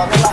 감사합니다.